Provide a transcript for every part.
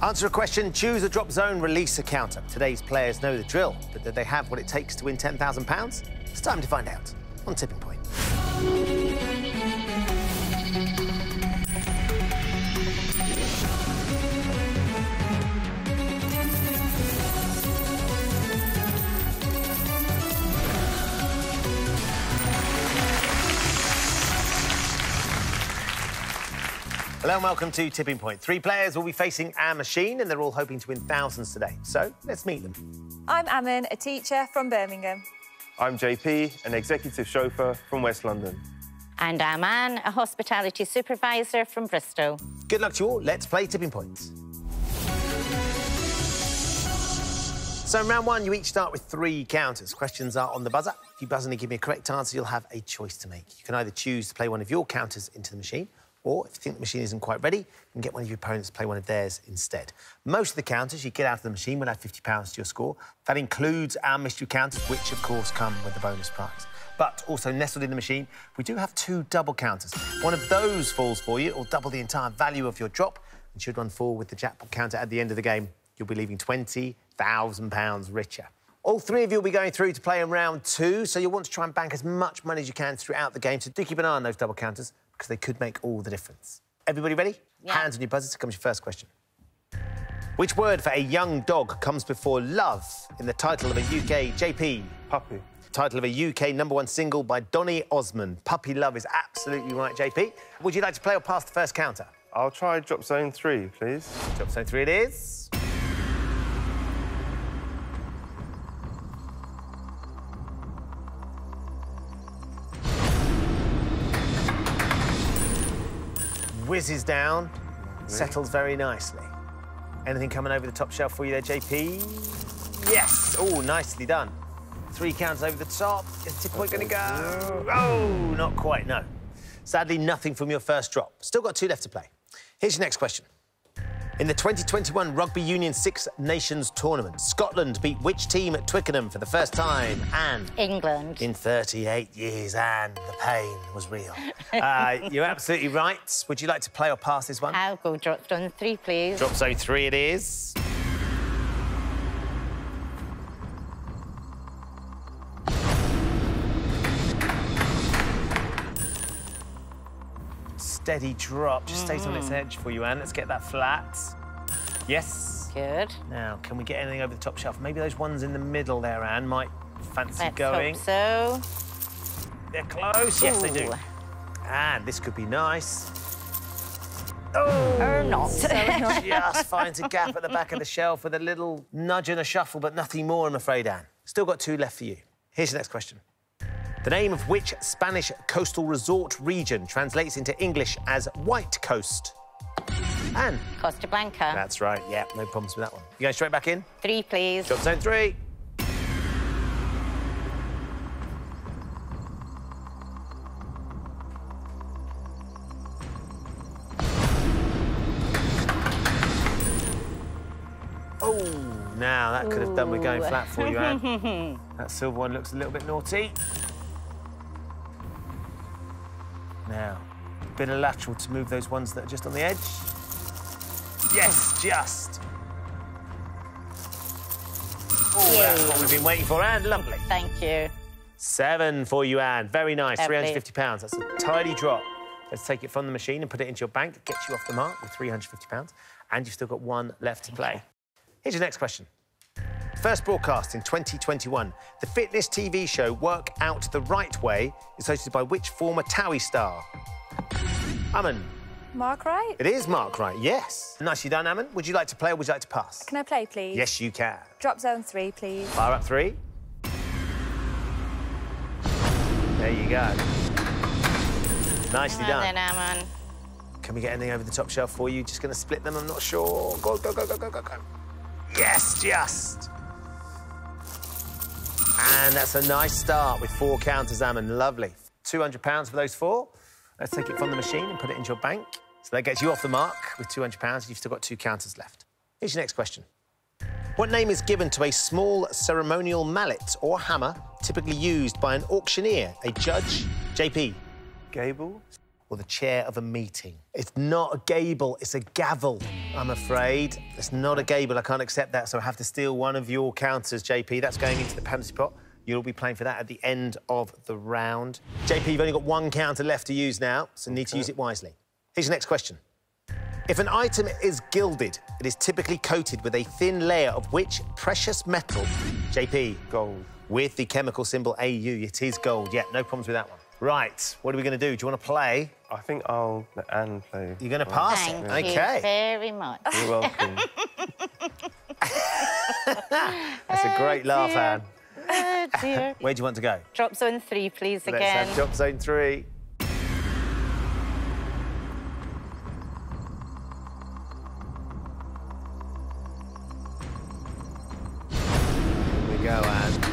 Answer a question, choose a drop zone, release a counter. Today's players know the drill, but do they have what it takes to win £10,000? It's time to find out on Tipping Point. Hello and welcome to Tipping Point. Three players will be facing our machine and they're all hoping to win thousands today. So let's meet them. I'm Ammon, a teacher from Birmingham. I'm JP, an executive chauffeur from West London. And I'm Anne, a hospitality supervisor from Bristol. Good luck to you all. Let's play Tipping Points. So in round one, you each start with three counters. Questions are on the buzzer. If you buzz and give me a correct answer, you'll have a choice to make. You can either choose to play one of your counters into the machine, or if you think the machine isn't quite ready, you can get one of your opponents to play one of theirs instead. Most of the counters you get out of the machine will add £50 to your score. That includes our mystery counters, which of course come with the bonus prize. But also nestled in the machine, we do have two double counters. One of those falls for you, or double the entire value of your drop, and should one fall with the jackpot counter at the end of the game. You'll be leaving £20,000 richer. All three of you will be going through to play in round two, so you'll want to try and bank as much money as you can throughout the game. So do keep an eye on those double counters because they could make all the difference. Everybody ready? Yeah. Hands on your buzzers. Here comes your first question. Which word for a young dog comes before love in the title of a UK JP? Puppy. Title of a UK number one single by Donny Osmond. Puppy Love is absolutely right, JP. Would you like to play or pass the first counter? I'll try drop zone three, please. Drop zone three it is. Whizzes down, settles very nicely. Anything coming over the top shelf for you there, JP? Yes! Oh, nicely done. Three counts over the top. Is the tip point going to go? Oh, not quite, no. Sadly, nothing from your first drop. Still got two left to play. Here's your next question. In the 2021 Rugby Union Six Nations Tournament, Scotland beat which team at Twickenham for the first time? And England. in 38 years, and the pain was real. uh, you're absolutely right. Would you like to play or pass this one? I'll go drop zone three, please. Drop zone three it is. Steady drop, just stays on its mm. edge for you, Anne. Let's get that flat. Yes. Good. Now, can we get anything over the top shelf? Maybe those ones in the middle there, Anne, might fancy Let's going. hope so. They're close. Yes, they do. And this could be nice. Or not. Just finds a gap at the back of the shelf with a little nudge and a shuffle, but nothing more, I'm afraid, Anne. Still got two left for you. Here's the next question. The name of which Spanish coastal resort region translates into English as White Coast? Anne. Costa Blanca. That's right, yeah, no problems with that one. You going straight back in? Three, please. Drop zone three. Oh, now that could have done with going flat for you, Anne. that silver one looks a little bit naughty. Now, a bit of lateral to move those ones that are just on the edge. Yes, just. Oh, that's what we've been waiting for, Anne. Lovely. Thank you. Seven for you, Anne. Very nice. Lovely. £350. That's a tidy drop. Let's take it from the machine and put it into your bank. Get you off the mark with £350. And you've still got one left to play. Here's your next question. First broadcast in 2021, the fitness TV show Work Out the Right Way is hosted by which former Towie star? Ammon. Mark Wright? It is Mark Wright, yes. Nicely done, Ammon. Would you like to play or would you like to pass? Can I play, please? Yes, you can. Drop zone three, please. Fire up three. There you go. Nicely done. then, Ammon. Can we get anything over the top shelf for you? Just going to split them, I'm not sure. Go, go, go, go, go, go, go. Yes, just. And that's a nice start with four counters, Ammon. Lovely. £200 for those four. Let's take it from the machine and put it into your bank. So that gets you off the mark with £200. You've still got two counters left. Here's your next question. What name is given to a small ceremonial mallet or hammer typically used by an auctioneer, a judge? JP. Gable. Or the chair of a meeting? It's not a gable, it's a gavel, I'm afraid. It's not a gable, I can't accept that, so I have to steal one of your counters, JP. That's going into the penalty pot. You'll be playing for that at the end of the round. JP, you've only got one counter left to use now, so need to use it wisely. Here's your next question. If an item is gilded, it is typically coated with a thin layer of which precious metal? JP. Gold. With the chemical symbol AU, it is gold. Yeah, no problems with that one. Right, what are we going to do? Do you want to play? I think I'll let Anne play. You're going to pass Thank it? you OK. very much. You're welcome. That's a great oh, laugh, dear. Anne. oh, dear. Where do you want to go? Drop zone three, please, Let's again. have drop zone three. Here we go, Anne.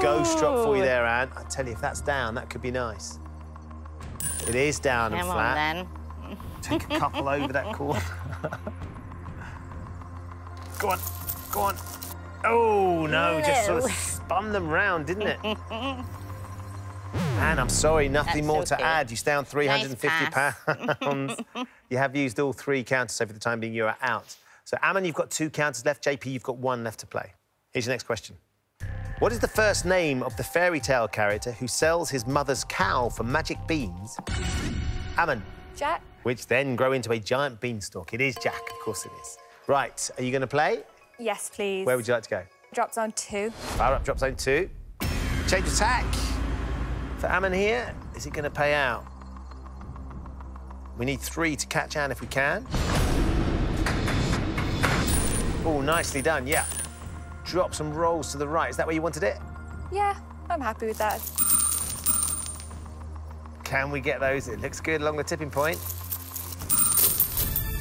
Ghost drop for you there, Anne. I tell you, if that's down, that could be nice. It is down and Come on, flat. then. Take a couple over that corner. go on, go on. Oh, no, just sort of spun them round, didn't it? Anne, I'm sorry, nothing That's more to add. You stay on 350 pass. pounds. you have used all three counters, so for the time being, you are out. So, Ammon, you've got two counters left. JP, you've got one left to play. Here's your next question. What is the first name of the fairy tale character who sells his mother's cow for magic beans? Ammon Jack? which then grow into a giant beanstalk. It is Jack, of course it is. Right, are you going to play? Yes, please. Where would you like to go? Drop zone two. Fire up, drop zone two. Change attack. For Ammon here, is it going to pay out? We need three to catch Anne if we can. Oh, nicely done, yeah. Drop some rolls to the right. Is that where you wanted it? Yeah, I'm happy with that. Can we get those? It looks good along the tipping point.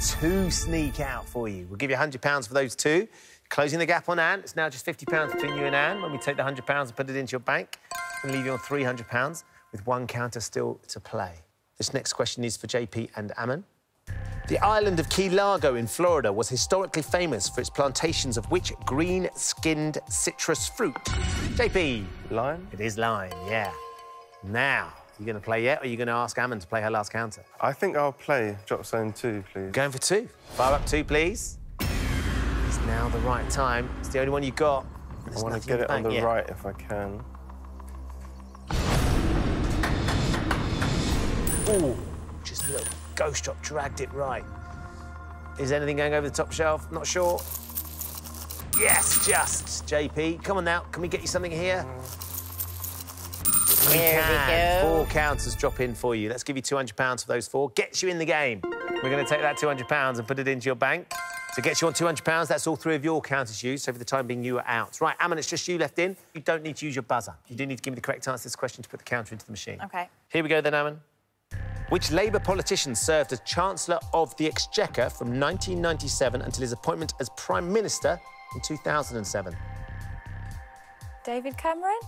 Two sneak out for you. We'll give you £100 for those two. Closing the gap on Anne. It's now just £50 between you and Anne. When we take the £100 and put it into your bank, we'll leave you on £300 with one counter still to play. This next question is for JP and Ammon. The island of Key Largo in Florida was historically famous for its plantations of which green-skinned citrus fruit? JP. Lime? It is lime, yeah. Now, are you going to play yet, or are you going to ask Ammon to play her last counter? I think I'll play drop zone two, please. Going for two. Fire up two, please. It's now the right time. It's the only one you got. I want to get it on the yet. right if I can. Ooh, just a little ghost drop, dragged it right. Is anything going over the top shelf? Not sure. Yes, just. JP, come on now. Can we get you something here? We There we can. go. Four counters drop in for you. Let's give you £200 for those four. Gets you in the game. We're going to take that £200 and put it into your bank. So gets you on £200. That's all three of your counters used. So for the time being, you are out. Right, Ammon, it's just you left in. You don't need to use your buzzer. You do need to give me the correct answer to this question to put the counter into the machine. OK. Here we go then, Ammon. Which Labour politician served as Chancellor of the Exchequer from 1997 until his appointment as Prime Minister in 2007? David Cameron?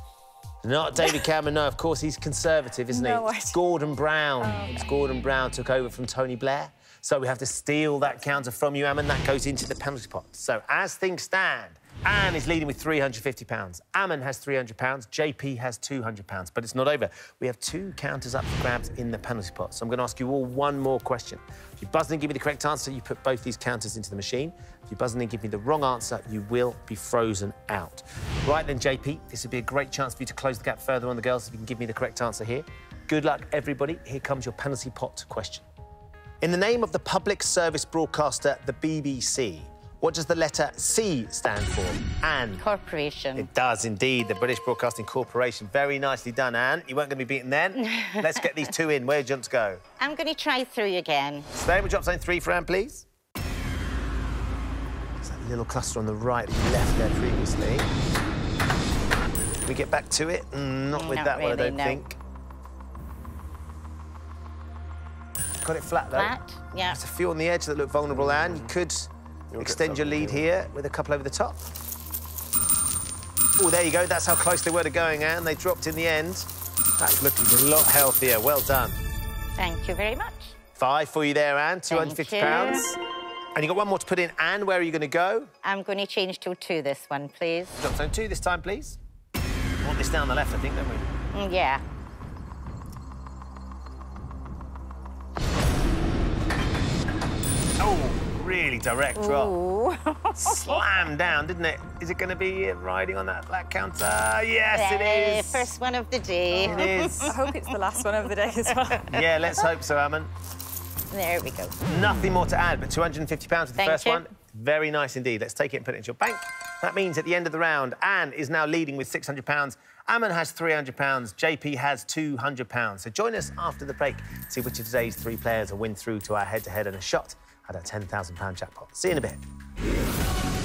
Not David Cameron, no, of course, he's Conservative, isn't No he? It's. Gordon Brown. Oh, it's Gordon Brown took over from Tony Blair. So we have to steal that counter from you, Ammon. That goes into the penalty pot. So as things stand, Anne is leading with £350. Ammon has £300. JP has £200. But it's not over. We have two counters up for grabs in the penalty pot. So I'm going to ask you all one more question. If you buzz in and give me the correct answer, you put both these counters into the machine. If you buzz in and give me the wrong answer, you will be frozen out. Right then, JP, this would be a great chance for you to close the gap further on the girls if you can give me the correct answer here. Good luck, everybody. Here comes your penalty pot question. In the name of the public service broadcaster, the BBC, what does the letter C stand for? Anne. Corporation. It does indeed, the British Broadcasting Corporation. Very nicely done, Anne. You weren't going to be beaten then. Let's get these two in. Where do you want to go? I'm going to try three again. Stay with drop zone three for Anne, please. There's that little cluster on the right that you left there previously. Can we get back to it? Mm, not with Not that one, I don't no. think. Got it flat, though. Flat, yeah. There's a few on the edge that look vulnerable, Anne. You could You'll Extend your lead here with a couple over the top. Oh, there you go. That's how close they were to going, Anne. They dropped in the end. That's looking a lot healthier. Well done. Thank you very much. Five for you there, Anne. £250. And you got one more to put in. Anne, where are you going to go? I'm going to change to two this one, please. Drop zone two this time, please. We want this down the left, I think, don't we? Mm, yeah. Oh! Really direct drop. Ooh. Slammed down, didn't it? Is it going to be uh, riding on that black counter? Yes, it Yay, is. First one of the day. It is. I hope it's the last one of the day as well. yeah, let's hope so, Ammon. There we go. Nothing more to add, but 250 pounds for the Thank first you. one. Very nice indeed. Let's take it and put it into your bank. That means at the end of the round, Anne is now leading with 600 pounds. Ammon has 300 pounds. JP has 200 pounds. So join us after the break. To see which of today's three players will win through to our head-to-head and a shot at a 10,000 pound jackpot. See you in a bit.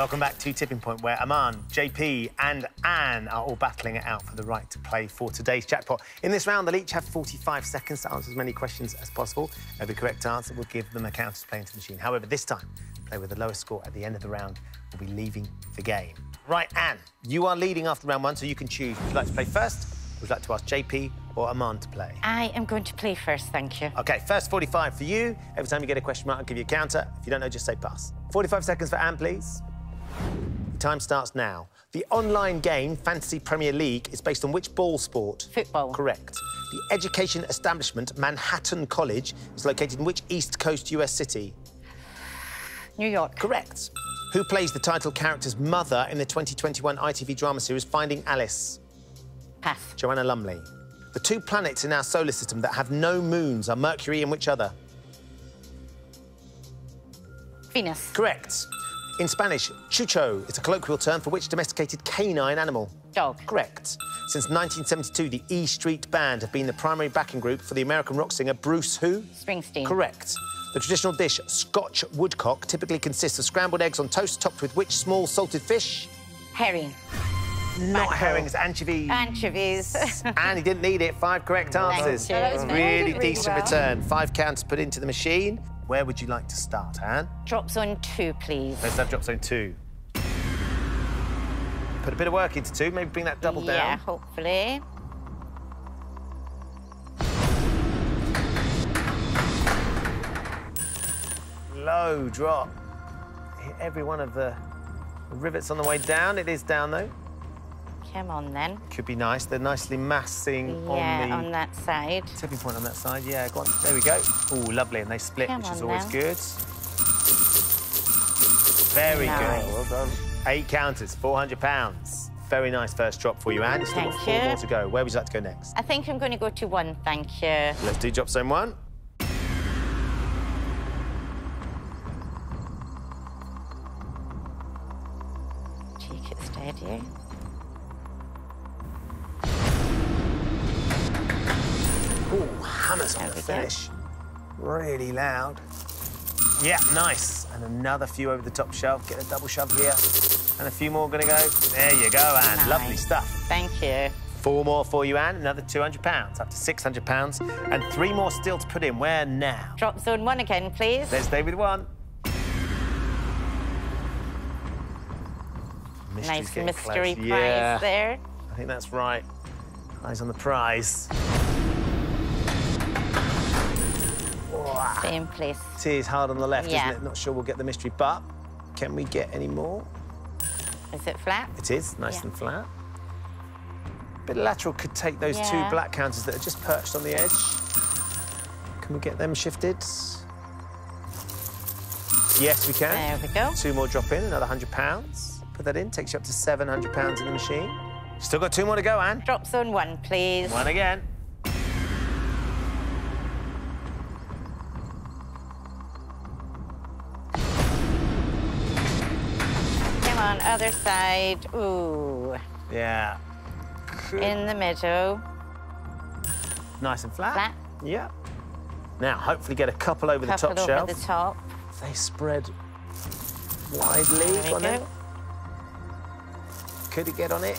Welcome back to Tipping Point, where Aman, JP, and Anne are all battling it out for the right to play for today's jackpot. In this round, they'll each have 45 seconds to answer as many questions as possible. Every correct answer will give them a counter to play into the machine. However, this time, play with the lowest score at the end of the round will be leaving the game. Right, Anne, you are leading after round one, so you can choose. Would you like to play first? Would you like to ask JP or Aman to play? I am going to play first, thank you. OK, first 45 for you. Every time you get a question mark, I'll give you a counter. If you don't know, just say pass. 45 seconds for Anne, please. Time starts now. The online game, Fantasy Premier League, is based on which ball sport? Football. Correct. The education establishment, Manhattan College, is located in which East Coast US city? New York. Correct. Who plays the title character's mother in the 2021 ITV drama series Finding Alice? Pass. Joanna Lumley. The two planets in our solar system that have no moons are Mercury and which other? Venus. Correct. In Spanish, chucho is a colloquial term for which domesticated canine animal? Dog. Correct. Since 1972, the E Street Band have been the primary backing group for the American rock singer Bruce who? Springsteen. Correct. The traditional dish, Scotch woodcock, typically consists of scrambled eggs on toast topped with which small salted fish? Herring. Not herrings, anchovies. Anchovies. and he didn't need it. Five correct answers. you. That was Really good, really decent well. return. Five counts put into the machine. Where would you like to start, Anne? Drop zone two, please. Let's have drop zone two. Put a bit of work into two, maybe bring that double yeah, down. Yeah, hopefully. Low drop. Hit every one of the rivets on the way down. It is down though. Come on then. Could be nice. They're nicely massing Yeah, on the on that side. tipping point on that side. Yeah, go on. There we go. Oh, lovely. And they split, Come which is always now. good. Very Nice. good. Well done. Eight counters, £400. Very nice first drop for you, Anne. You've still got four you. more to go. Where would you like to go next? I think I'm going to go to one, thank you. Let's do drop zone one. Take it steady. Hammers on There the we go. finish. Really loud. Yeah, nice. And another few over the top shelf. Get a double shove here. And a few more gonna go. There you go, Anne. Nice. Lovely stuff. Thank you. Four more for you, Anne. Another £200, up to £600. And three more still to put in. Where now? Drop zone one again, please. Let's stay with one. Nice mystery close. prize Yeah, there. I think that's right. Eyes on the prize. Same place. It is hard on the left, Yeah. isn't it? Not sure we'll get the mystery, but can we get any more? Is it flat? It is, nice Yeah. and flat. A Bit of lateral could take those two black counters that are just perched on the edge. Can we get them shifted? Yes, we can. There we go. Two more drop in, another £100. Put that in, takes you up to £700 in the machine. Still got two more to go, Anne. Drop zone one, please. One again. Other side. Ooh. Yeah. Good. In the middle. Nice and flat. Flat. Yeah. Now, hopefully get a couple over Couple the top over shelf. the top. They spread widely. There we Go on then. go. Could it get on it?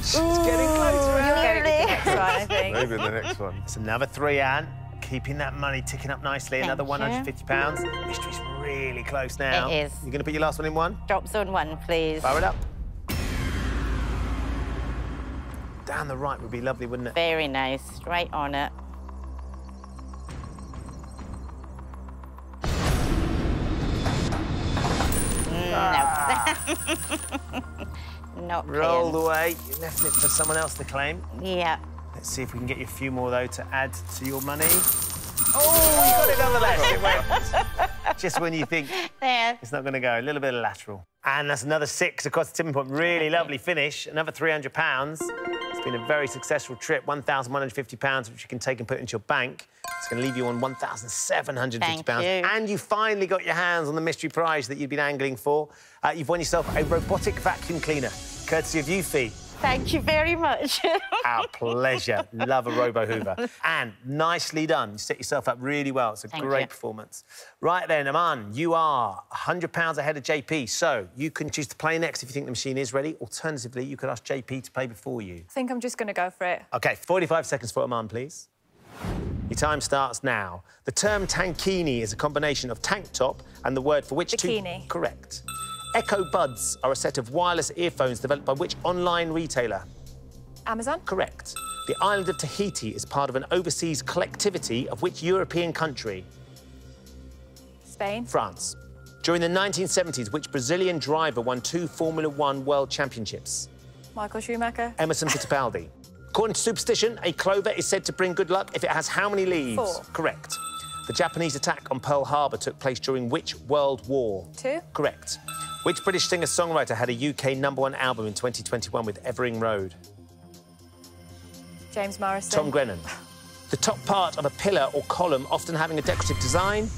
It's getting closer. You'll get it with Nearly. the next one, I think. Maybe the next one. It's another three, Anne. Keeping that money ticking up nicely. Thank another you. £150. Mystery's really close now. It is. You're going to put your last one in one? Drop zone one, please. Fire it up. Down the right would be lovely, wouldn't it? Very nice. Right on it. Mm, No. Not Rolled playing. away. You left it for someone else to claim. Yeah. Let's see if we can get you a few more, though, to add to your money. Oh, got it nonetheless. It went just when you think There. it's not going to go. A little bit of lateral. And that's another six across the tipping point. Really lovely finish. Another £300. It's been a very successful trip. £1,150, which you can take and put into your bank. It's going to leave you on £1,750. Thank you. And you finally got your hands on the mystery prize that you've been angling for. Uh, you've won yourself a robotic vacuum cleaner, courtesy of Eufy. Thank you very much. Our pleasure. Love a Robo Hoover. And nicely done. You set yourself up really well. It's a Thank great you. performance. Right then, Aman, you are £100 ahead of JP. So you can choose to play next if you think the machine is ready. Alternatively, you could ask JP to play before you. I think I'm just going to go for it. OK, 45 seconds for Aman, please. Your time starts now. The term tankini is a combination of tank top and the word for which Bikini. two... Correct. Echo Buds are a set of wireless earphones developed by which online retailer? Amazon? Correct. The island of Tahiti is part of an overseas collectivity of which European country? Spain? France. During the 1970s, which Brazilian driver won two Formula One World Championships? Michael Schumacher? Emerson Fittipaldi. According to superstition, a clover is said to bring good luck if it has how many leaves? Four. Correct. The Japanese attack on Pearl Harbor took place during which World War? Two? Correct. Which British singer-songwriter had a UK number one album in 2021 with Evering Road? James Morrison? Tom Grennan. The top part of a pillar or column, often having a decorative design,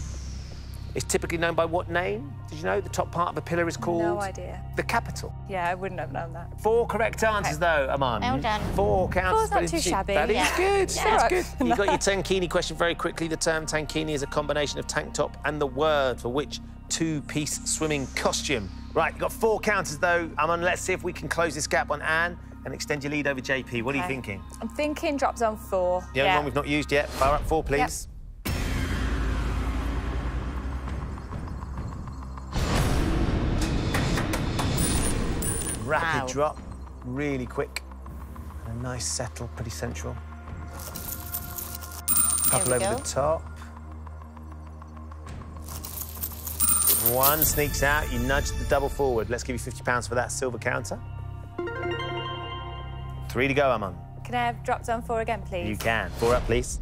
is typically known by what name? Did you know the top part of a pillar is called? No idea. The capital. Yeah, I wouldn't have known that. Four correct answers, though, Aman. Well done. Four counts. Four's not but it's- too shabby. That is Yeah. good. Yeah. That's good. You got your tankini question very quickly. The term tankini is a combination of tank top and the word for which two-piece swimming costume. Right, you've got four counters, though. Aman, let's see if we can close this gap on Anne and extend your lead over JP. What are you thinking? I'm thinking drop zone four. The only yeah. one we've not used yet. Fire up four, please. Rapid Wow. drop, really quick. And a nice settle, pretty central. Couple over go. the top. One sneaks out, you nudge the double forward. Let's give you £50 for that silver counter. Three to go, Aman. Can I have drop zone four again, please? You can. Four up, please.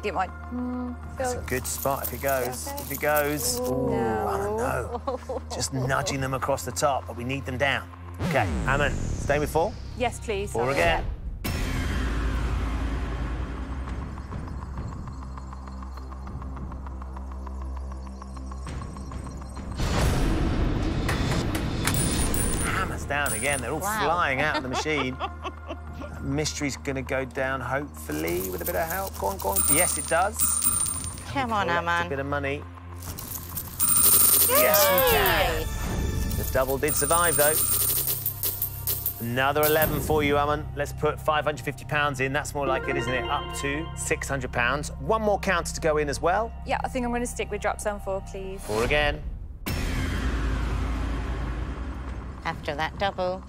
Think it might. Mm, It's a good spot if it goes. Okay. If it goes. Ooh, I don't know. Just nudging them across the top, but we need them down. OK, Ammon, stay with four. Yes, please. Four again. Hammers down again. They're all Wow. flying out of the machine. That mystery's going to go down, hopefully, with a bit of help. Go on, go on. Yes, it does. Come on, Collect A bit of money. Yes, we can. The double did survive, though. Another 11 for you, Ammon. Let's put £550 in. That's more like it, isn't it? Up to £600. One more counter to go in as well. Yeah, I think I'm going to stick with drop zone four, please. Four again. After that double.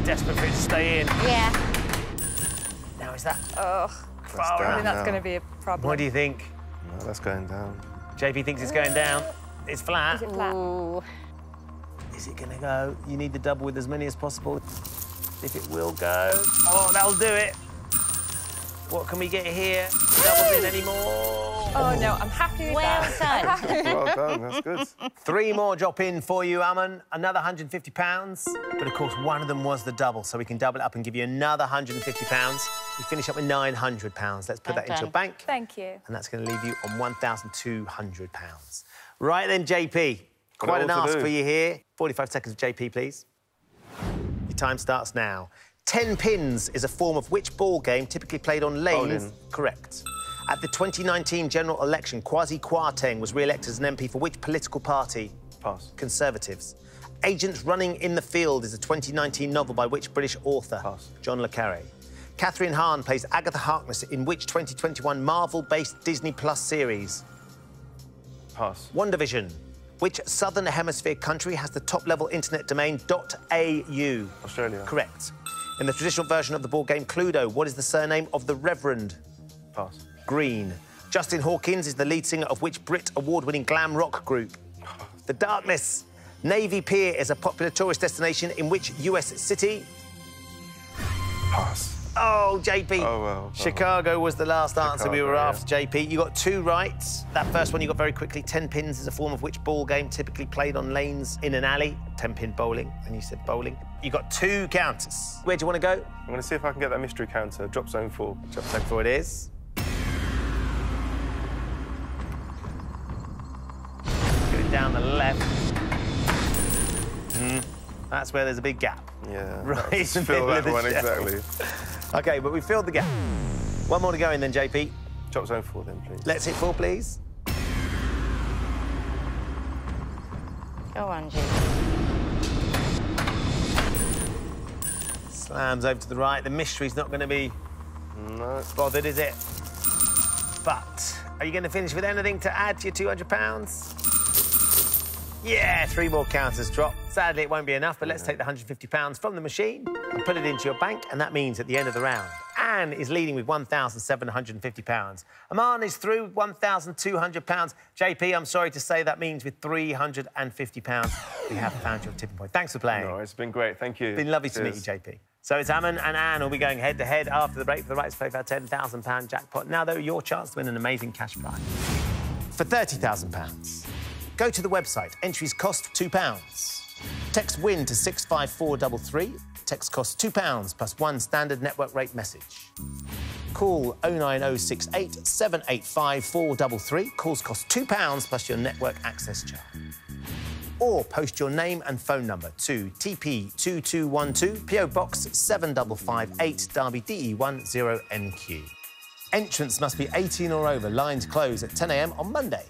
JP's desperate for it to stay in. Yeah. Now, is that Oh, far I down. think enough? that's going to be a problem. What do you think? No, that's going down. JP thinks it's going down. It's flat. Is it flat? Ooh. Is it going to go? You need the double with as many as possible. If it will go. Oh, that'll do it. What can we get here? Doubles in anymore. Oh, no, I'm happy with Well that. done. Well done, that's good. Three more drop in for you, Ammon. Another £150. But of course, one of them was the double, so we can double it up and give you another £150. We finish up with £900. Let's put Well that into your done. bank. Thank you. And that's going to leave you on £1,200. Right then, JP. Quite an ask do. for you here. 45 seconds of JP, please. Your time starts now. Ten pins is a form of which ball game typically played on lanes? Bowling. Correct. At the 2019 general election, Kwasi Kwarteng was re-elected as an MP for which political party? Pass. Conservatives. Agents Running in the Field is a 2019 novel by which British author? Pass. John le Carre. Kathryn Hahn plays Agatha Harkness in which 2021 Marvel-based Disney Plus series? Pass. WandaVision. Which Southern Hemisphere country has the top-level internet domain .au? Australia. Correct. In the traditional version of the board game Cluedo, what is the surname of the Reverend? Pass. Green. Justin Hawkins is the lead singer of which Brit award-winning glam rock group? The Darkness. Navy Pier is a popular tourist destination in which US city? Pass. Oh, JP. Oh, oh, well. Chicago was the last answer we Chicago, were yeah. after, JP. You got two right. That first one you got very quickly. 10 pins is a form of which ball game typically played on lanes in an alley? 10 pin bowling. And you said bowling. You got two counters. Where do you want to go? I'm going to see if I can get that mystery counter. Drop zone four. Drop zone four it is. Down the left. Hmm. That's where there's a big gap. Yeah. Right that's- in the Fill middle of that the one, show. exactly. OK, but we filled the gap. One more to go in then, JP. Chop zone four then, please. Let's hit four, please. Go on, Jake. Slams over to the right. The mystery's not going to be No. bothered, is it? But are you going to finish with anything to add to your £200? Yeah, three more counters drop. Sadly, it won't be enough, but let's take the £150 from the machine and put it into your bank, and that means at the end of the round, Anne is leading with £1,750. Aman is through with £1,200. JP, I'm sorry to say that means with £350, we have found your tipping point. Thanks for playing. No, it's been great. Thank you. It's been lovely to meet you, JP. So it's Ammon and Anne will be going head to head after the break for the right to play for our £10,000 jackpot. Now, though, your chance to win an amazing cash prize. For £30,000, go to the website. Entries cost £2. Text WIN to 65433. Text costs £2 plus one standard network rate message. Call 09068 785 433. Calls cost £2 plus your network access charge or post your name and phone number to TP2212 PO Box 7558 Derby E DE10NQ. Entrance must be 18 or over. Lines close at 10 a.m. on Monday.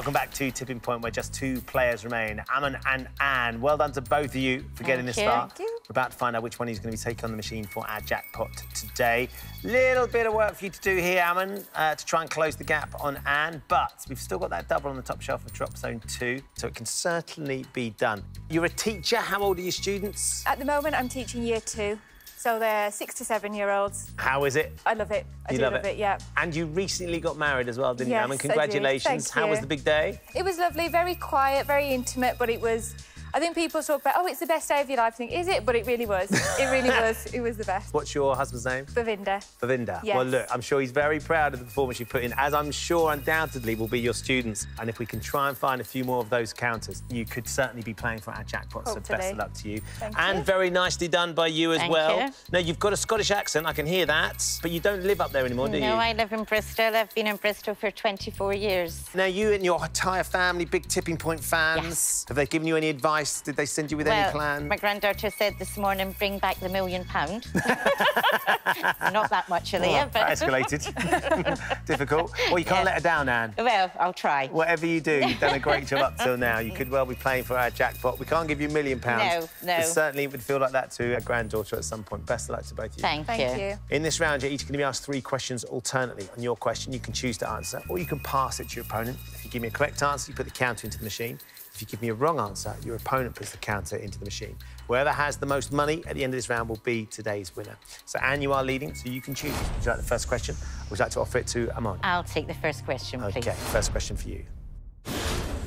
Welcome back to Tipping Point, where just two players remain, Ammon and Anne. Well done to both of you for getting this you. far. Thank you. We're about to find out which one is going to be taking on the machine for our jackpot today. Little bit of work for you to do here, Ammon, uh, to try and close the gap on Anne, but we've still got that double on the top shelf of Drop Zone 2, so it can certainly be done. You're a teacher. How old are your students? At the moment, I'm teaching year two. So they're six to seven year olds. How is it? I love it. I You do love love it? it, yeah. And you recently got married as well, didn't Yes, you? I did. Congratulations. Thank How was the big day? It was lovely, very quiet, very intimate, but it was. I think people talk about, oh, it's the best day of your life. I think, is it? But it really was. It really was. It was the best. What's your husband's name? Bavinda. Bavinda. Yes. Well, look, I'm sure he's very proud of the performance you put in, as I'm sure undoubtedly will be your students. And if we can try and find a few more of those counters, you could certainly be playing for our jackpot. So best of luck to you. Thank and you. very nicely done by you as Thank well. you. Now, you've got a Scottish accent, I can hear that, but you don't live up there anymore, do No, you? No, I live in Bristol. I've been in Bristol for 24 years. Now, you and your entire family, big Tipping Point fans, Yes. have they given you any advice? Did they send you with well, any plan? my granddaughter said this morning, bring back the million pound. Not that much, Oh, Aaliyah, but... that escalated. Difficult. Well, you can't Yeah. let her down, Anne. Well, I'll try. Whatever you do, you've done a great job up till now. You could well be playing for our jackpot. We can't give you a million pounds. No, no. But certainly it would feel like that to a granddaughter at some point. Best of luck to both of you. Thank, Thank you. In this round, you're each going to be asked three questions alternately. On your question, you can choose to answer, or you can pass it to your opponent. If you give me a correct answer, you put the counter into the machine. If you give me a wrong answer, your opponent puts the counter into the machine. Whoever has the most money at the end of this round will be today's winner. So, Anne, you are leading, so you can choose. Would you like the first question? Or would you like to offer it to Amon? I'll take the first question, please. Okay, first question for you.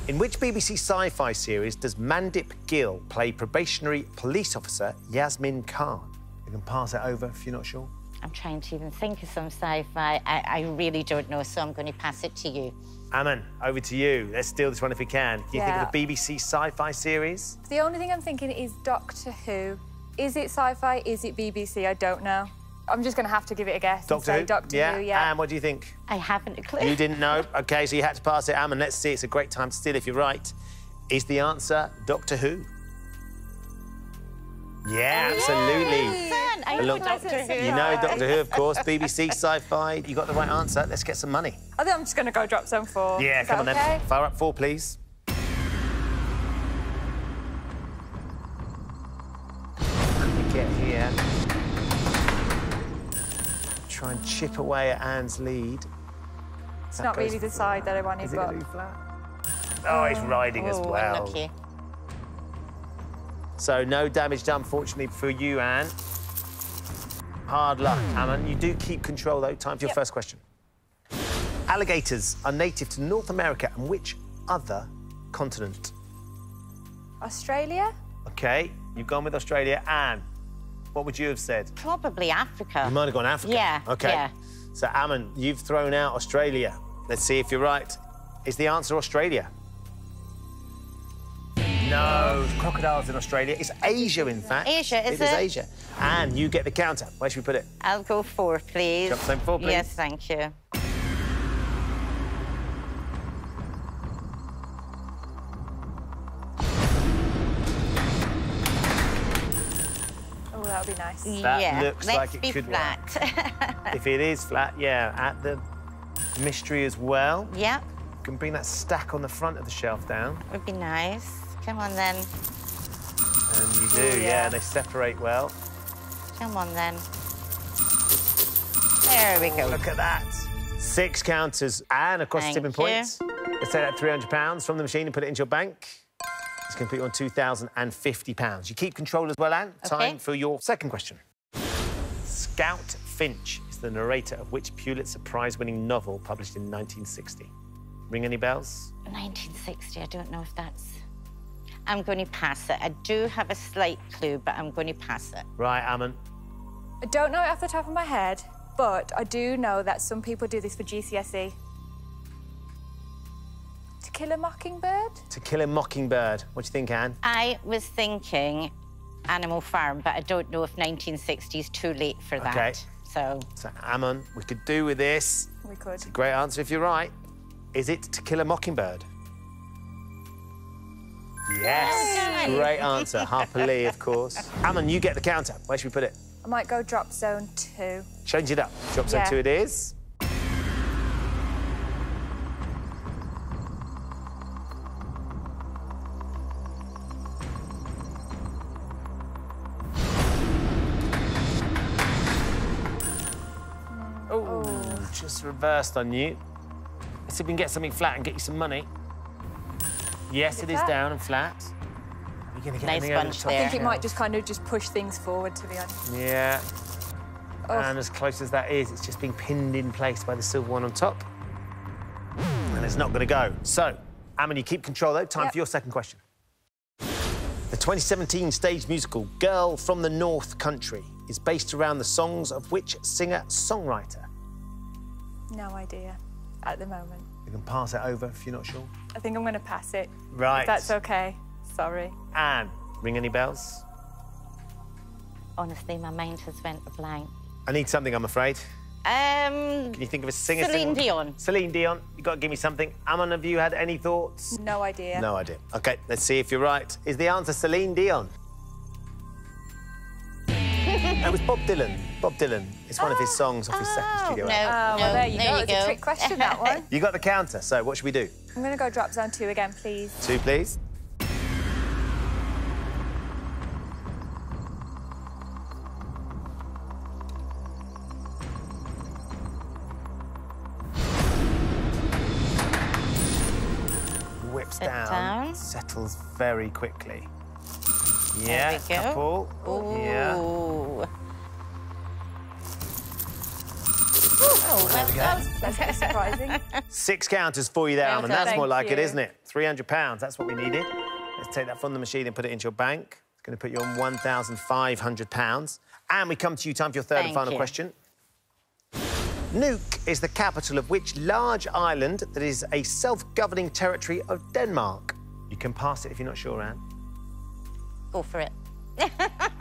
In which BBC sci-fi series does Mandip Gill play probationary police officer Yasmin Khan? You can pass it over if you're not sure. I'm trying to even think of some sci-fi. I, I really don't know, so I'm going to pass it to you. Ammon, over to you. Let's steal this one if we can. Can you Yeah. think of a BBC sci-fi series? The only thing I'm thinking is Doctor Who. Is it sci-fi? Is it BBC? I don't know. I'm just going to have to give it a guess and Doctor say Who? Doctor yeah. Who, yeah. Anne, what do you think? I haven't a clue. You didn't know? OK, so you had to pass it. Ammon, let's see. It's a great time to steal if you're right. Is the answer Doctor Who? Oh, yeah, absolutely. Fun. I Look- know Doctor Who. You know Doctor Who, of course. BBC sci-fi. You got the right answer. Let's get some money. Oh, I think I'm just going to go drop zone four. Yeah, Is come on that then. Fire up four, please. What do get here? Try and chip away at Anne's lead. It's not really the side that I wanted, Is it but going to be flat? Oh, it's riding as Oh, well. unlucky. So no damage done, fortunately, for you, Anne. Hard luck, Ammon. You do keep control, though. Time for your Yep. first question. Alligators are native to North America and which other continent? Australia? OK, you've gone with Australia. Anne, what would you have said? Probably Africa. You might have gone Africa. Yeah, OK. yeah. So, Ammon, you've thrown out Australia. Let's see if you're right. Is the answer Australia? No, crocodiles in Australia. It's Asia, in fact. Asia, is it? It is? Asia. And you get the counter. Where should we put it? I'll go four, please. Jump zone four, please. Yes, thank you. Oh, that would be nice. That yeah, looks let's like it be could work. flat. If it is flat, yeah, at the mystery as well. yeah, You can bring that stack on the front of the shelf down. would be nice. Come on then. And you do, Oh, yeah. yeah. they separate well. Come on then. There we go. Look at that. Six counters and across Thank tipping you. points. Let's take that £300 from the machine and put it into your bank. It's going to put you on £2,050. You keep control as well, Anne. Okay. Time for your second question. Scout Finch is the narrator of which Pulitzer Prize-winning novel published in 1960? Ring any bells? 1960, I don't know if that's... I'm going to pass it. I do have a slight clue, but I'm going to pass it. Right, Ammon. I don't know it off the top of my head, but I do know that some people do this for GCSE. To kill a mockingbird? To Kill a Mockingbird. What do you think, Anne? I was thinking Animal Farm, but I don't know if 1960 is too late for that. Okay. So, So, Ammon, we could do with this. We could. Great answer if you're right. Is it To Kill a Mockingbird? Yes. Oh, done. Great answer. Harper Lee, of course. Ammon, you get the counter. Where should we put it? I might go drop zone two. Change it up. Drop zone Yeah. two it is. Oh, just reversed on you. Let's see if we can get something flat and get you some money. Yes, it it is flat? down and flat. You're gonna get Nice anything over the bunch top I think it might just kind of just push things forward, to be honest. Yeah. Oh. And as close as that is, it's just being pinned in place by the silver one on top. And it's not going to go. So, Ammon, you keep control, though. Time Yep. for your second question. The 2017 stage musical Girl from the North Country is based around the songs of which singer-songwriter? No idea at the moment. You can pass it over if you're not sure. I think I'm going to pass it. Right. If that's okay. Sorry. Anne, ring any bells? honestly, my mind has went a blank. I need something, I'm afraid. Um, Can you think of a singer? Celine singer- Dion. Celine Dion. You've got to give me something. Ammon, have you had any thoughts? No idea. No idea. OK, let's see if you're right. Is the answer Celine Dion? That was Bob Dylan. Bob Dylan. It's one of his songs off his second oh, studio no, album. Oh, well, no, there you there go. you it's go. a trick question, that one. You got the counter, so what should we do? I'm going to go drop zone two again, please. Two, please. Whips down, down. settles very quickly. Yeah, we go. couple. Yeah. Ooh. Oh, oh well done. That's pretty surprising. Six counters for you there, Well Ammon. done. That's more like it, you. isn't it? £300, that's what we needed. Let's take that from the machine and put it into your bank. It's going to put you on £1,500. And we come to you, time for your third and final you. question. Nuuk is the capital of which large island that is a self-governing territory of Denmark? You can pass it if you're not sure, Anne. Go for it.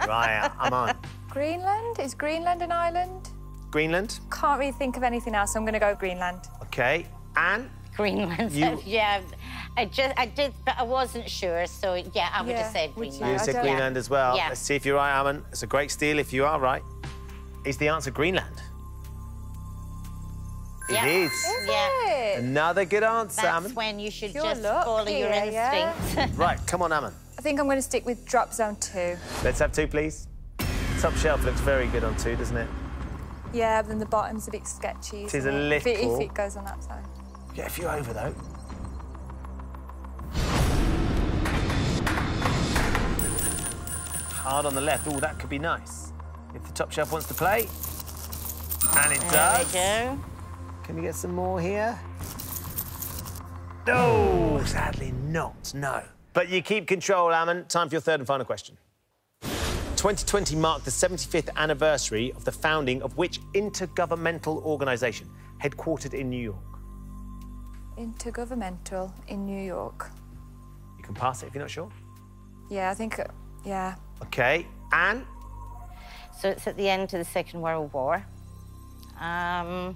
right, I'm on. Greenland? Is Greenland an island? Greenland? Can't really think of anything else. so I'm going to go Greenland. OK. Anne? Greenland. You- yeah, I just I did, but I wasn't sure. So yeah, I would Yeah, have said would you? You Greenland. I said Greenland as well. Yeah. Let's see if you're right, Ammon. It's a great steal if you are right. Is the answer Greenland? Yeah. It is. Yeah. Another good answer, That's Ammon. when you should Pure just luck follow your here, yeah. instincts. Right, come on, Ammon. I think I'm going to stick with drop zone two. Let's have two, please. Top shelf looks very good on two, doesn't it? Yeah, but then the bottom's a bit sketchy. It is isn't a If it, if it goes on that side. Get a few over, though. Hard on the left. Oh, that could be nice. If the top shelf wants to play. And it There does. we go. Can we get some more here? No, sadly not, no. But you keep control, Ammon. Time for your third and final question. 2020 marked the 75th anniversary of the founding of which intergovernmental organisation headquartered in New York? Intergovernmental in New York. You can pass it if you're not sure. Yeah, I think, uh, yeah. OK, Anne? So it's at the end of the Second World War. Um,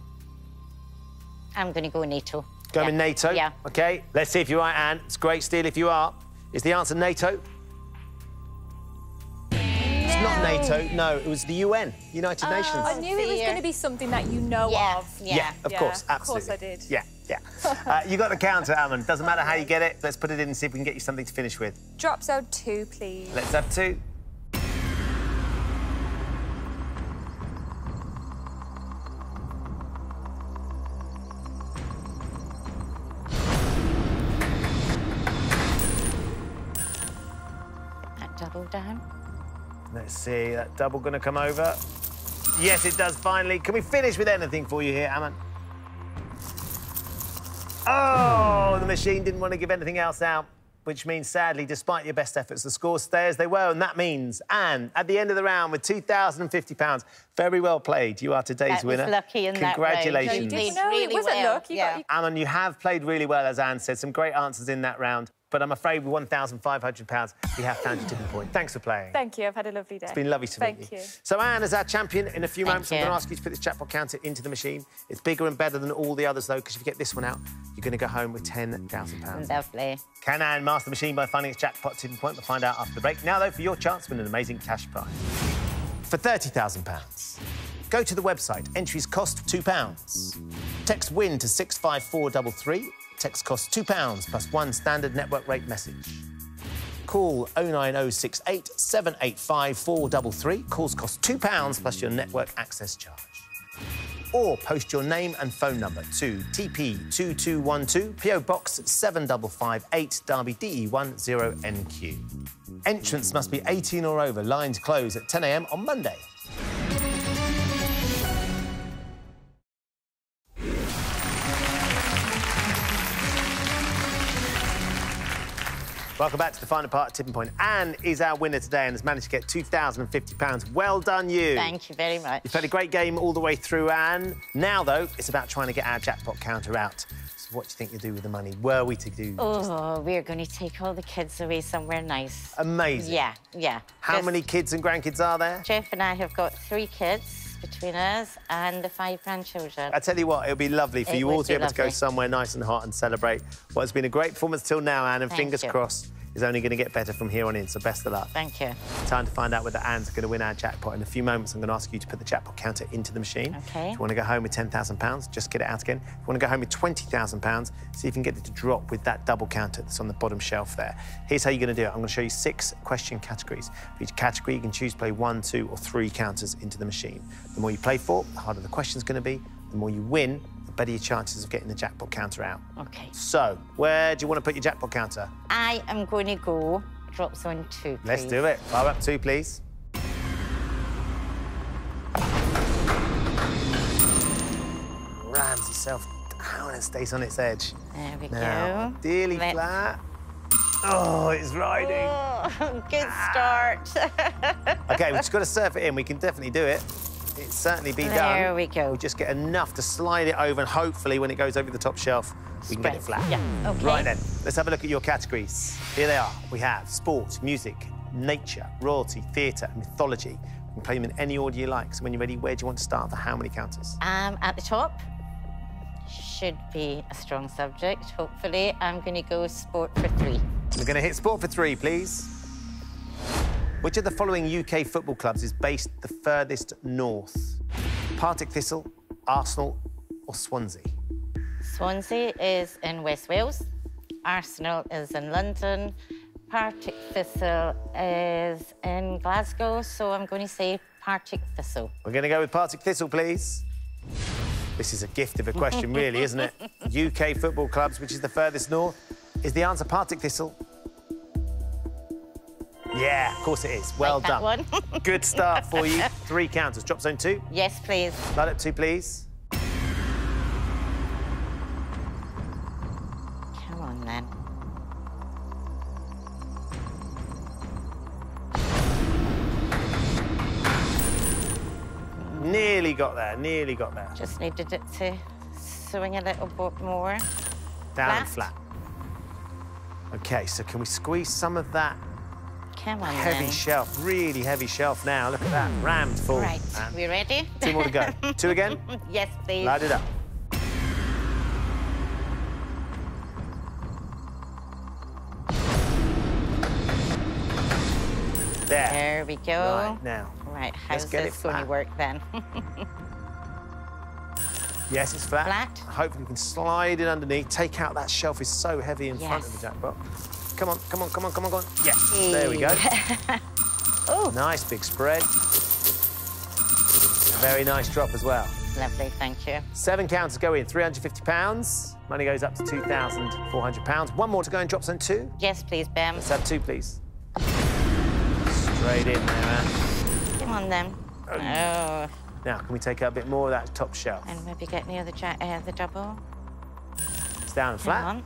I'm going to go NATO. Going yeah. with NATO? Yeah. OK, let's see if you're right, Anne. It's great, Steele, if you are. Is the answer NATO? It's not NATO, no, it was the UN, United Nations. I knew it was going to be something that you know Yeah, of. yeah. Yeah, of Yeah, course, of course I did. Yeah, yeah. uh, you got the counter, Ammon. Doesn't matter how you get it. Let's put it in and see if we can get you something to finish with. Drop zone two, please. Let's have two. Let's see, that double gonna come over. Yes, it does finally. Can we finish with anything for you here, Ammon? Oh, the machine didn't want to give anything else out, which means, sadly, despite your best efforts, the scores stay as they were, and that means, Anne, at the end of the round with £2,050, very well played. You are today's That winner. lucky in that round. Congratulations. You did No, it wasn't well. luck. You yeah. got- you- Ammon, you have played really well, as Anne said. Some great answers in that round. But I'm afraid with £1,500, we have found your tipping point. Thanks for playing. Thank you. I've had a lovely day. It's been lovely to Thank meet you. you. So Anne, as our champion, in a few Thank moments, I'm going to ask you to put this jackpot counter into the machine. It's bigger and better than all the others, though, because if you get this one out, you're going to go home with £10,000. Lovely. Can Anne master the machine by finding its jackpot tipping point? We'll find out after the break. Now, though, for your chance to win an amazing cash prize. For £30,000, go to the website. Entries cost £2. Text WIN to 65433. Text costs £2 plus one standard network rate message. Call 09068 785 433. Calls cost £2 plus your network access charge. Or post your name and phone number to TP2212 PO Box 7558 Derby DE10NQ. Entrance must be 18 or over. Lines close at 10am on Monday. Welcome back to the final part of Tipping Point. Anne is our winner today and has managed to get £2,050. Well done, you. Thank you very much. You've played a great game all the way through, Anne. Now, though, it's about trying to get our jackpot counter out. So what do you think you'll do with the money? Were we to do Oh, we're going to take all the kids away somewhere nice. amazing? Yeah, yeah. How Just- many kids and grandkids are there? Jeff and I have got three kids between us and the five grandchildren. I tell you what, it'll be lovely for It you all to be able to go somewhere nice and hot and celebrate what has been a great performance till now, Anne, and Thank fingers you. crossed is only going to get better from here on in. So best of luck. Thank you. Time to find out whether Anne's going to win our jackpot. In a few moments, I'm going to ask you to put the jackpot counter into the machine. OK. If you want to go home with £10,000, just get it out again. If you want to go home with £20,000, see if you can get it to drop with that double counter that's on the bottom shelf there. Here's how you're going to do it. I'm going to show you six question categories. For each category, you can choose to play one, two, or three counters into the machine. The more you play for, the harder the question's going to be. The more you win, better your chances of getting the jackpot counter out. Okay. So, where do you want to put your jackpot counter? I am going to go drops zone two, Let's do it. Fire up two, please. Rams itself down and stays on its edge. There we Now, go. dearly Let's- flat. Oh, it's riding. Oh, good start. Okay, we've just got to surf it in. We can definitely do it. It's certainly been done. There we go. We just get enough to slide it over, and hopefully, when it goes over the top shelf, we can get it flat. Yeah, okay. Right then, let's have a look at your categories. Here they are. We have sport, music, nature, royalty, theatre, and mythology. You can play them in any order you like. So when you're ready, where do you want to start? For how many counters? Um, at the top should be a strong subject. Hopefully, I'm going to go sport for three. We're going to hit sport for three, please. Which of the following UK football clubs is based the furthest north? Partick Thistle, Arsenal, or Swansea? Swansea is in West Wales. Arsenal is in London. Partick Thistle is in Glasgow. So I'm going to say Partick Thistle. We're going to go with Partick Thistle, please. This is a gift of a question, really, isn't it? UK football clubs, which is the furthest north. Is the answer Partick Thistle? Yeah, of course it is. Well Like done. one. Good start for you. Three counters. Drop zone two. Yes, please. Light up two, please. Come on then. Nearly got there. Nearly got there. Just needed it to swing a little bit more. Down Flat. flat. OK, so can we squeeze some of that Come on heavy then. shelf? Really heavy shelf now. Look at that. Rammed full. Right, man. we ready? Two more to go. Two again. yes, please. Light it up. There. There we go. Right, now. Right, Let's how's get this it going to work then? Yes, it's flat. Flat. Hopefully you can slide it underneath. Take out that shelf is so heavy in front of the Yes. jackpot. Come on, come on, come on, come on, come on. Yes, there we go. oh, Nice big spread. Very nice drop as well. lovely, thank you. Seven counters go in, £350. Money goes up to £2,400. One more to go in drop zone two. Yes, please, Ben. Let's have two, please. Straight in there, man. Come on then. Oh, Now, can we take out a bit more of that top shelf? and maybe get near the ja uh, the double. It's down and flat.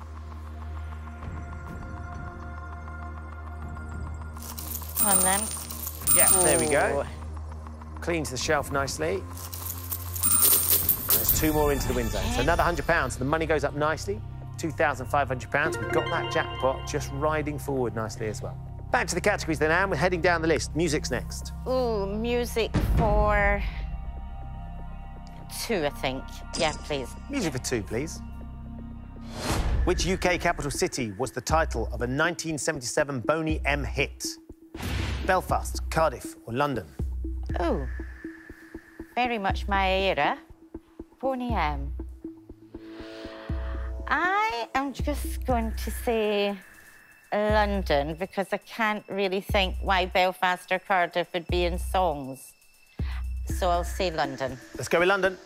Come on. Come on then. Yeah, there we go. Cleans the shelf nicely. There's two more into the win zone. So another £100. The money goes up nicely. £2,500. We've got that jackpot just riding forward nicely as well. Back to the categories then, Anne. We're heading down the list. Music's next. Ooh, music for two, I think. Yeah, please. Music for two, please. Which UK capital city was the title of a 1977 Boney M hit? Belfast, Cardiff, or London? Oh, very much my era. Boney M. I am just going to say London because I can't really think why Belfast or Cardiff would be in songs. So I'll say London. Let's go with London.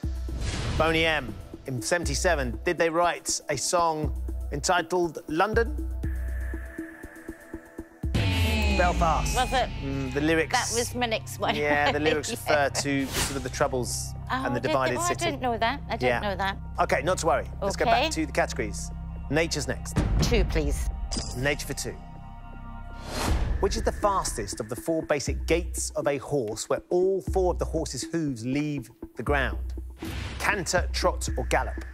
Boney M. In 77, did they write a song entitled London? Belfast. Was it? Mm, the lyrics. That was my next one. Yeah, the lyrics Yeah. refer to sort of the troubles and the Oh, divided oh, I didn't know that. I didn't Yeah. know that. OK, not to worry. Okay. Let's go back to the categories. Nature's next. Two, please. Nature for two. Which is the fastest of the four basic gaits of a horse where all four of the horse's hooves leave the ground? Canter, trot, or gallop?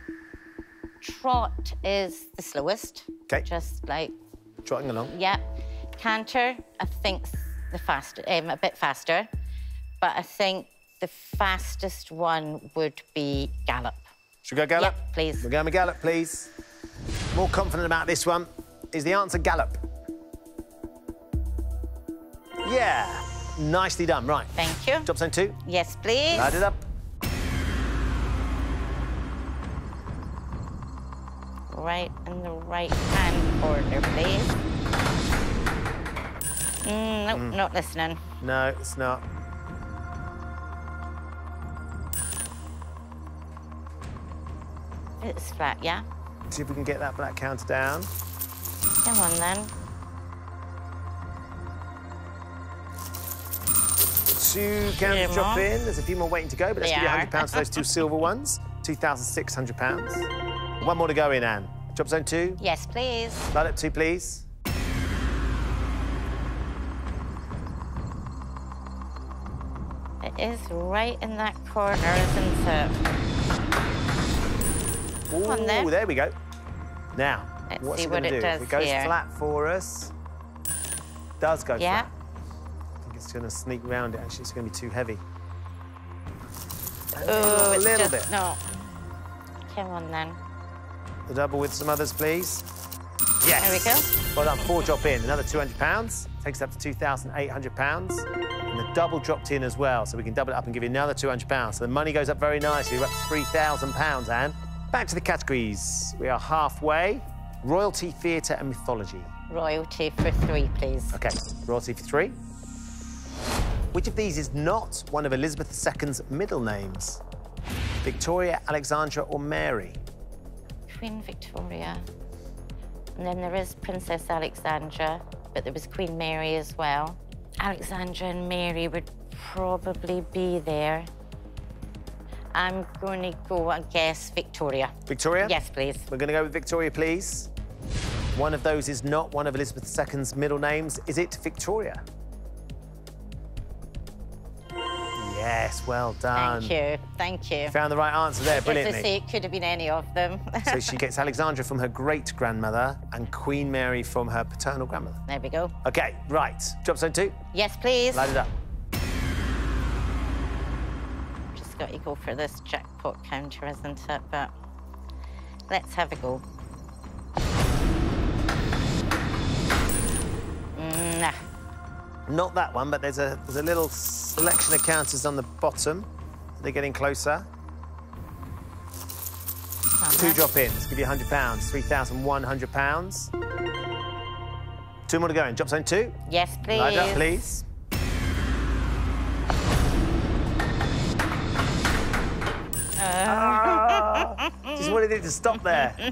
Trot is the slowest. 'Kay. Just like Trotting along. Yeah. Canter, I think the fast, um, a bit faster, but I think the fastest one would be gallop. Should we go gallop? Yep, please. We're going with gallop, please. More confident about this one. Is the answer gallop? Yeah. Nicely done. Right. Thank you. Drop zone two. Yes, please. Light it up. Right in the right hand corner, please. Mm, nope, not listening. No, it's not. It's flat, yeah? See if we can get that black counter down. Come on then. Two counters Two drop in. There's a few more waiting to go, but let's give you are. £100 for those two silver ones. £2,600. One more to go in, Anne. Drop zone two. Yes, please. Light up two, please. Is right in that corner, isn't it? Oh, then. there we go. Now, Let's what's see it what it do? does if it goes here. flat for us, does go Yeah. flat. I think it's going to sneak round it. Actually, it's going to be too heavy. A Oh, little, little just- bit. No. Come on then. The double with some others, please. Yes. There we go. Well done. Four drop in. Another £200. Takes it up to £2,800. And the double dropped in as well, so we can double it up and give you another £200. So the money goes up very nicely. We're up to £3,000, Anne. Back to the categories. We are halfway. Royalty, theatre and mythology. Royalty for three, please. OK, royalty for three. Which of these is not one of Elizabeth II's middle names? Victoria, Alexandra, or Mary? Queen Victoria. And then there is Princess Alexandra, but there was Queen Mary as well. Alexandra and Mary would probably be there. I'm going to go, I guess, Victoria. Victoria? Yes, please. We're going to go with Victoria, please. One of those is not one of Elizabeth II's middle names. Is it Victoria? Yes, well done. Thank you. Thank you. Found the right answer there brilliantly. say, it could have been any of them. so she gets Alexandra from her great grandmother and Queen Mary from her paternal grandmother. there we go. Okay, right. Drop zone two. Yes, please. Light it up. Just got to go for this jackpot counter, isn't it? But let's have a go. Not that one, but there's a there's a little selection of counters on the bottom. They're getting closer. Two drop in. Let's give you £100. £3,100. Two more to go in. Drop zone two. Yes, please. Light up, please. Ah, just wanted it to stop there.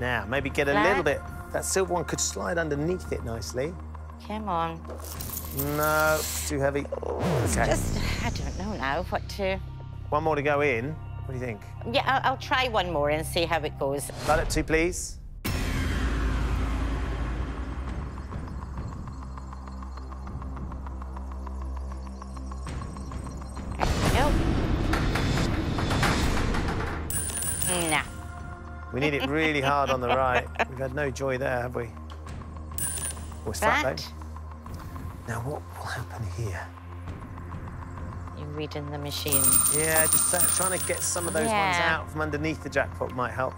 now, maybe get a little bit. That silver one could slide underneath it nicely. Come on. No, too heavy. Okay, Just, I don't know now what to. one more to go in. What do you think? Yeah, I'll, I'll try one more and see how it goes. Up two, please. We need it really hard on the right. We've had no joy there, have we? Flat, Flat. though. Now, what will happen here? You're reading the machine. Yeah, just uh, trying to get some of those ones out from underneath the jackpot might help.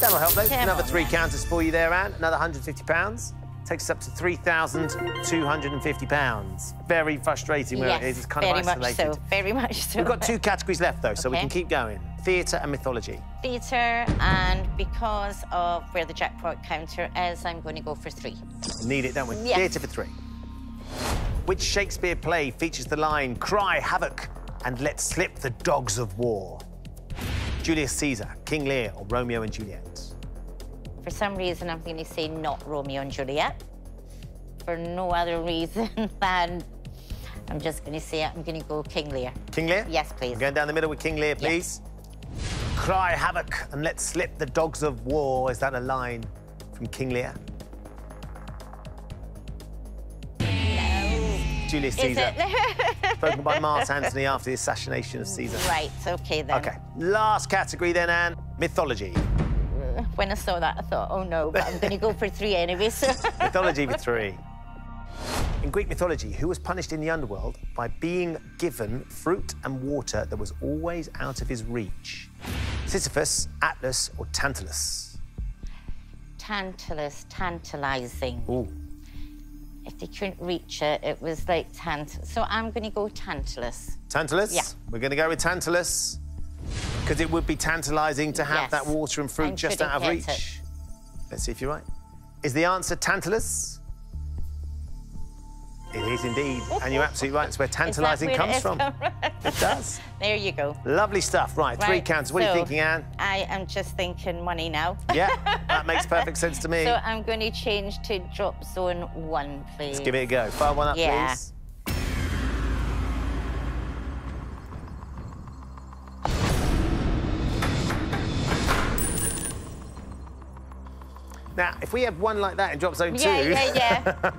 That'll help, though. Come Another on, three counters for you there, Anne. Another £150. Takes us up to £3,250. Very frustrating where yes, it is. It's kind very of much isolated. so. Very much so. We've got two categories left, though, so we can keep going. Theatre and mythology. theatre, and because of where the jackpot counter is, I'm going to go for three. Need it, don't we? Yeah. Theatre for three. Which Shakespeare play features the line, cry havoc and let slip the dogs of war? Julius Caesar, King Lear, or Romeo and Juliet? For some reason, I'm going to say not Romeo and Juliet. For no other reason than I'm just going to say. I'm going to go King Lear. King Lear? Yes, please. Going down the middle with King Lear, please. Cry havoc and let slip the dogs of war. Is that a line from King Lear? Julius Caesar, spoken by Mark Antony after the assassination of Caesar. right, okay then. Okay, last category then, Anne. Mythology. When I saw that, I thought, oh no, but I'm going to go for three anyway. So. Mythology for three. In Greek mythology, who was punished in the underworld by being given fruit and water that was always out of his reach? Sisyphus, Atlas, or Tantalus? Tantalus, tantalizing. Ooh. If they couldn't reach it, it was like tant. So I'm going to go Tantalus. Tantalus? Yeah. We're going to go with Tantalus because it would be tantalising to have Yes. that water and fruit I just out of reach. it. Let's see if you're right. Is the answer Tantalus? It is indeed, and you're absolutely right. It's where tantalising comes from. It does. there you go. Lovely stuff. Right, three Right, counters. What are you thinking, Anne? I am just thinking money now. Yeah, that makes perfect sense to me. So I'm going to change to drop zone one, please. Let's give it a go. Fire one up, Yeah. please. Now, if we have one like that in drop zone two, Yeah, yeah, yeah.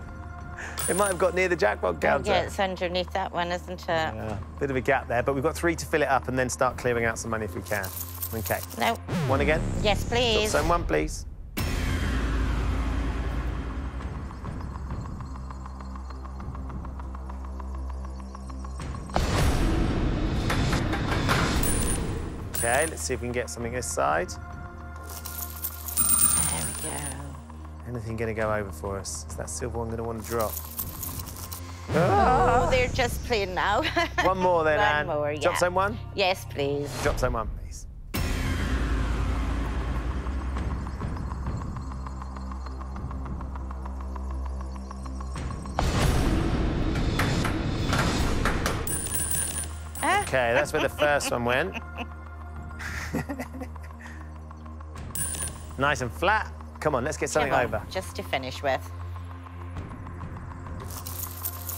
it might have got near the jackpot counter. yeah, it's underneath that one, isn't it? Yeah, bit of a gap there, but we've got three to fill it up and then start clearing out some money if we can. Okay. No. One again. Yes, Drop please. zone one, please. Okay, let's see if we can get something this side. anything going to go over for us? Is that silver one going to want to drop? Oh, they're ah. just playing now. one more then, one Anne. More, yeah. Drop zone one? Yes, please. Drop zone one, please. Okay, that's where the first one went. nice and flat. Come on, let's get something on, over. Just to finish with.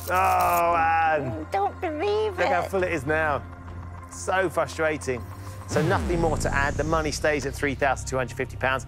Oh, Anne. Don't believe Look how full it is now. So frustrating. So nothing more to add. The money stays at £3,250.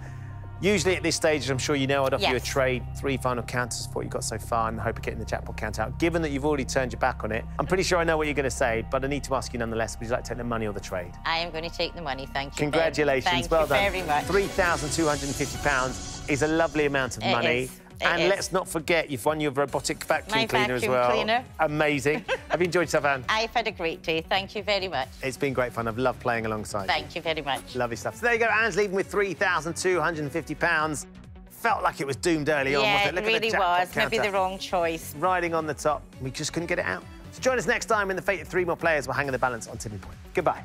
Usually at this stage, as I'm sure you know, I'd offer you a trade, three final counters for what you got so far, and hope of getting the jackpot count out. Given that you've already turned your back on it, I'm pretty sure I know what you're going to say, but I need to ask you nonetheless, would you like to take the money or the trade? I am going to take the money, thank you. Ben. Congratulations, Thank well you done. very much. £3,250 is a lovely amount of It money. is. It and is. let's not forget, you've won your robotic vacuum My cleaner as vacuum well. cleaner. Amazing. Have you enjoyed yourself, Anne? I've had a great day. Thank you very much. It's been great fun. I've loved playing alongside you. Thank you very much. Lovely stuff. So there you go. Anne's leaving with £3,250. Felt like it was doomed early on, yeah, wasn't it? it Look at the really was. Maybe counter. the wrong choice. Riding on the top. We just couldn't get it out. So join us next time in the fate of three more players will hang in the balance on Tipping Point. Goodbye.